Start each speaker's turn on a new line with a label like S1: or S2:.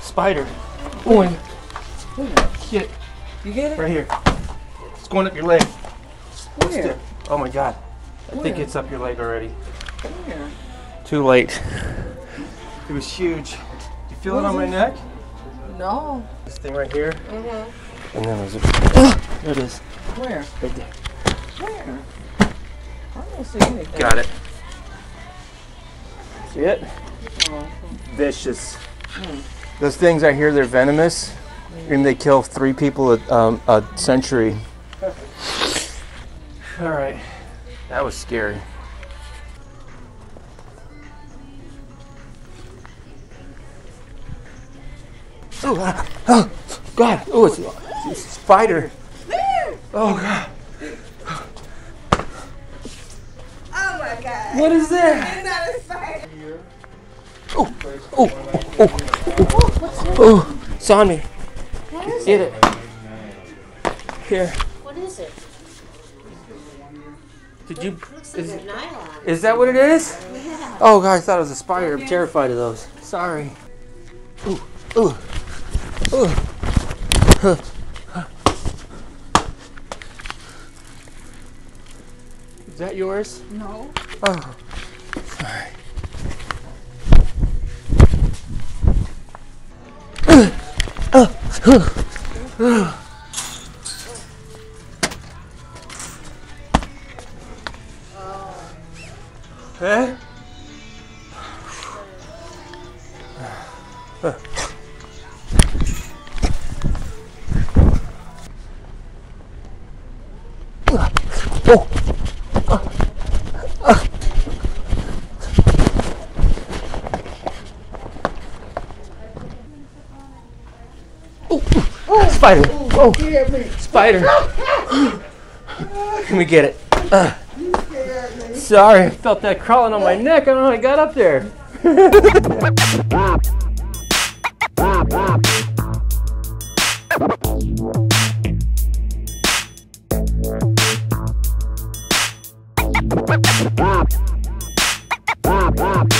S1: Spider. Oh, and get it
S2: You get it?
S1: right here. It's going up your leg.
S2: Where?
S1: Oh my god. I think it's up your leg already.
S2: Where?
S1: Too late. It was huge. You feel it on my neck?
S2: No.
S1: This thing right here.
S2: Mm-hmm.
S1: And then there's a. There it is.
S2: Where?
S1: Right there.
S2: Where? I don't see anything.
S1: Got it. See it?
S2: Oh.
S1: Vicious. Those things I hear they're venomous, and they kill three people a, um, a century. All right, that was scary. Oh, ah, oh God! Oh, it's, it's a spider. Oh God!
S3: Oh my god.
S1: What is that?
S3: It's not a spider.
S1: Oh, oh, oh, oh, it's on me. Get it. Here.
S4: What is it?
S1: Did you?
S4: Looks like
S1: Is,
S4: a nylon.
S1: is that what it is? Oh God, I thought it was a spider. I'm terrified of those. Sorry. Ooh, ooh, ooh. Huh. Huh. Is that yours?
S2: No.
S1: Oh. Sorry. Huh? Oh. Spider. Oh, spider. Let me get it. Uh. Sorry, I felt that crawling on my neck. I don't know how I got up there.